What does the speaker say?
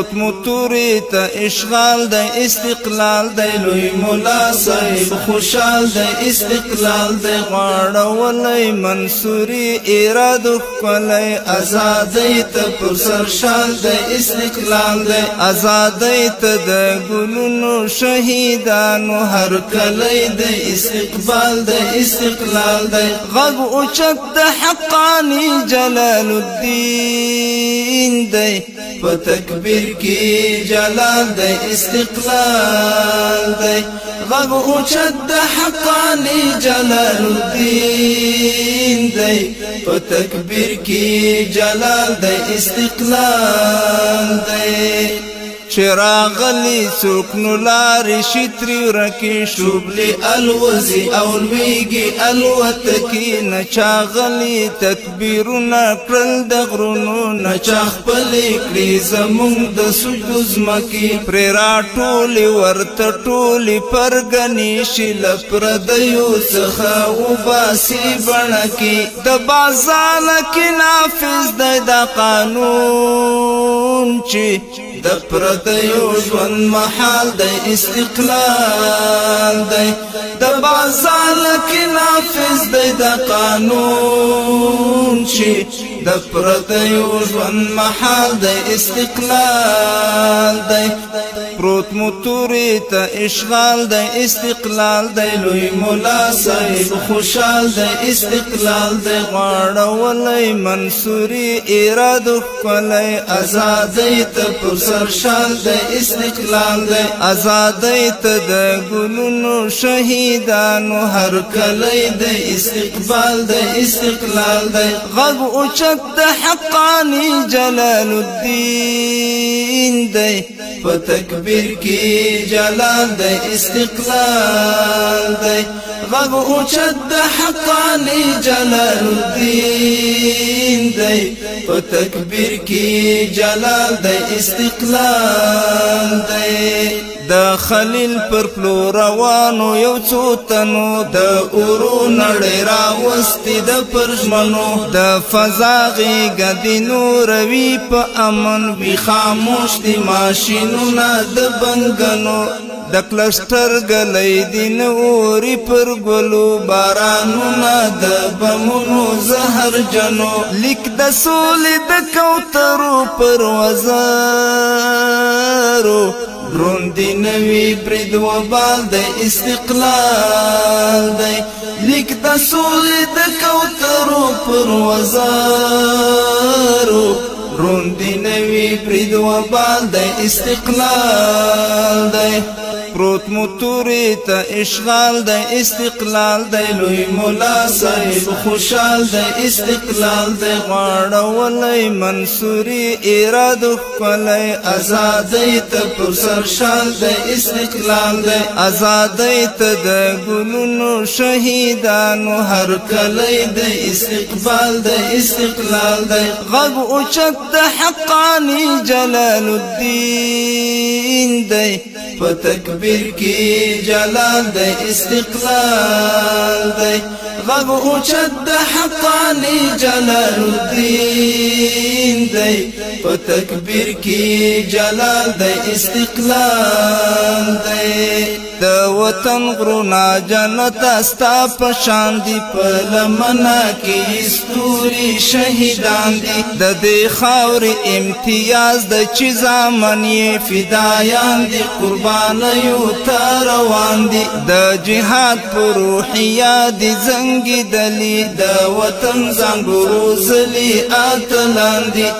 تتمو توري ته اشغال د استقلال د لوی مولا صاحب خوشحال د استقلال د غاړه ولې منصوري اراده کولای آزادۍ ته پر سر شال د استقلال د آزادۍ ته د ګلونو شهیدانو هر کله د استقبال د استقلال د غږ اوچت د حقانی جلال الدین دی په تکبیر کی جلال دے استقلال دے غگ اچت دا حقانی جلال الدین دے پا تکبیر کی جلال دے استقلال دے چراغلی سوکنو لاری شتری رکی شوبلی الوزی او لویگی الوتکی نچاغلی تکبیرو نکرل دغرونو نچاخ پلی کلی زمونگ د سجدو زمکی پریرا ټولی ورت ټولی پرگنیشی لپردیو سخاو باسی بڑکی دبازانکی نافذ دی دا قانون چی د پردیو ژوند محال د استقلال دی د بازار کې نافذ دی د قانون چې د پردیو ژوند محال د استقلال دی پروت مو تورې ته اشغال د استقلال دی لوی مولا صاحب خوشحال د استقلال دی غاړولی منصوري اراده کولی ازادۍ ته پر سرشال د استقلال دی ازادۍ ته د ګلونو شهیدانو هر کلی د استقبال د استقلال دی غږ اوچا قدرت جلال الدين دي په تکبیر کې جلال د استقلال دی غږ اوچت د حقانی جلال الدین دی په تکبیر کې جلال د استقلال دی د خلیل پر پلو روانو یو څو تنو د اورو نړۍ راوستي د پرژمنو د فضا غېږه د نوروي په امن وي خاموش د ماشین جشنونه د بنګنو د کلستر غلې دین اوري پر ګلو بارانونه د بمونو زهر جنو لیک د سولې د کوترو پر وزارو روندې نوي برید وبال د استقلال دی لیک د سولې د کوترو پر وزارو روم دی نوی پرید و بال دی استقلال دی پروت متوري ته اشغال د استقلال د لوی مولا صاحب خوشحال د استقلال د غاړه ولای منصوري اراده کولای ازادۍ ته پر سر شال د استقلال د ازادۍ ته د ګلونو شهیدانو هر کله د استقبال د استقلال د غب او چت د حقانی جلال الدین دی پتک تکبیر کی جلال دی استقلال دی غب اوچد حقانی جلال الدین دی په تکبیر کې جلال دی استقلال دی د وطن غرونا جنت استا په شان دی په لمنا کې استوري شهیدان دی د دې خاورې امتیاز د چې زامن یې فدایان دی قربان یو تر روان دی د جهاد پر روحیا دی زنګ دلی د وطن زنګ روزلی اتلاندی